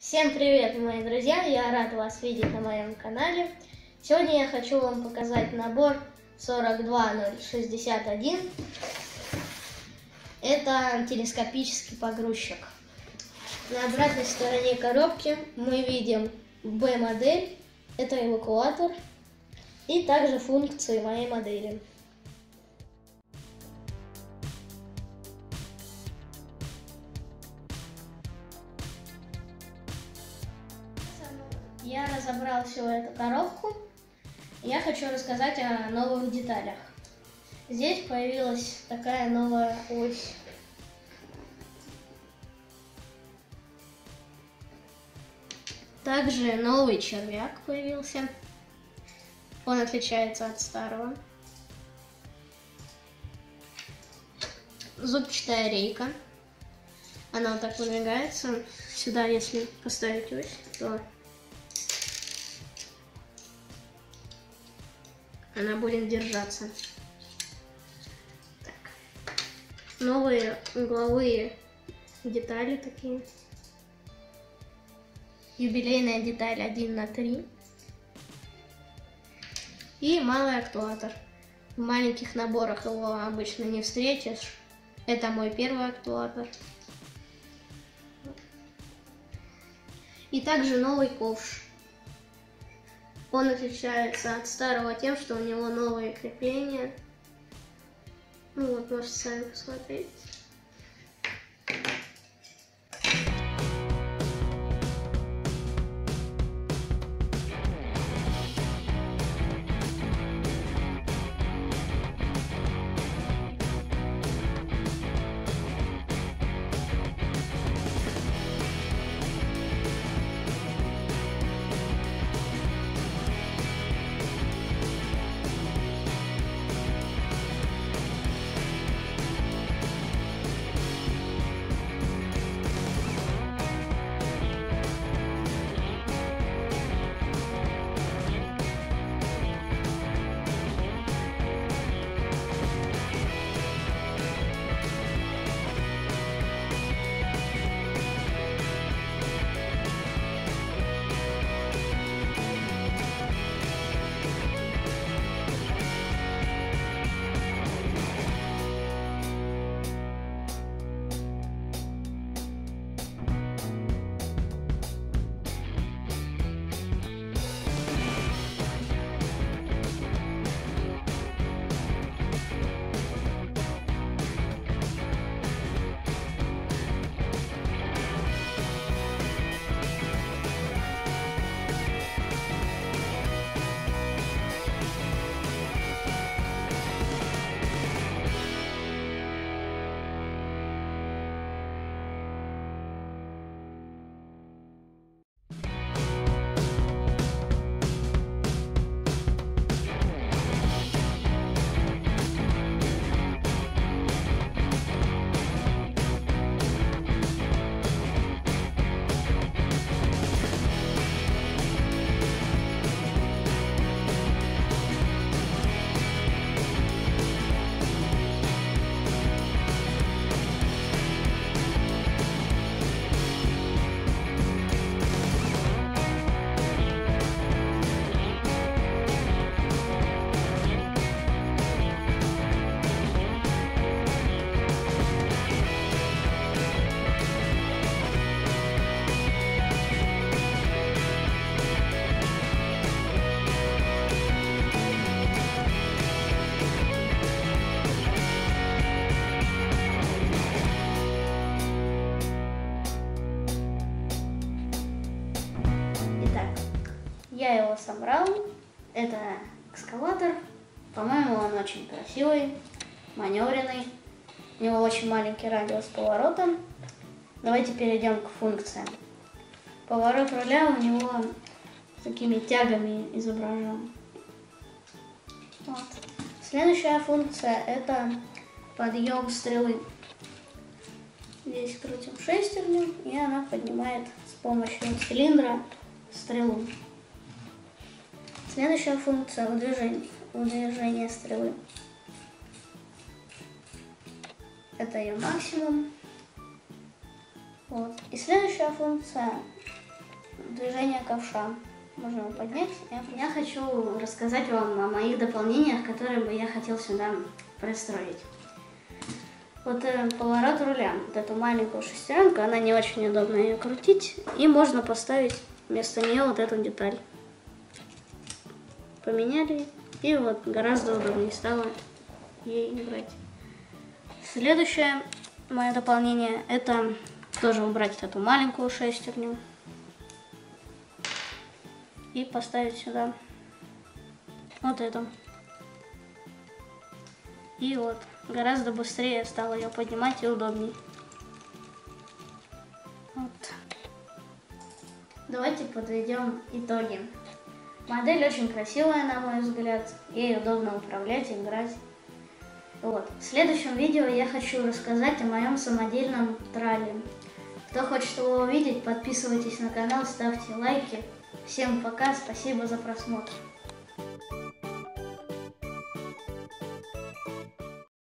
Всем привет, мои друзья! Я рад вас видеть на моем канале. Сегодня я хочу вам показать набор 42061. Это телескопический погрузчик. На обратной стороне коробки мы видим B-модель, это эвакуатор, и также функции моей модели. Я разобрал всю эту коробку. Я хочу рассказать о новых деталях. Здесь появилась такая новая ось. Также новый червяк появился. Он отличается от старого. Зубчатая рейка. Она вот так выдвигается. Сюда, если поставить ось, то она будет держаться. Так. Новые угловые детали такие. Юбилейная деталь 1 на 3. И малый актуатор. В маленьких наборах его обычно не встретишь. Это мой первый актуатор. И также новый ковш. Он отличается от старого тем, что у него новые крепления. Ну вот, можете сами посмотреть. Я его собрал. Это экскаватор. По-моему, он очень красивый, маневренный. У него очень маленький радиус поворота. Давайте перейдем к функциям. Поворот руля у него такими тягами изображен. Вот. Следующая функция это подъем стрелы. Здесь крутим шестерню, и она поднимает с помощью цилиндра стрелу. Следующая функция удвижения, удвижения стрелы. Это ее максимум. Вот. И следующая функция движение ковша. Можно его поднять. Я хочу рассказать вам о моих дополнениях, которые бы я хотел сюда пристроить. Вот э, поворот руля, вот эту маленькую шестеренку, она не очень удобно ее крутить, и можно поставить вместо нее вот эту деталь. Поменяли, и вот гораздо удобнее стало ей играть. Следующее мое дополнение это тоже убрать эту маленькую шестерню и поставить сюда вот эту. И вот, гораздо быстрее стало ее поднимать и удобней. Вот. Давайте подведем итоги. Модель очень красивая, на мой взгляд. Ей удобно управлять, играть. Вот. В следующем видео я хочу рассказать о моем самодельном трале. Кто хочет его увидеть, подписывайтесь на канал, ставьте лайки. Всем пока, спасибо за просмотр.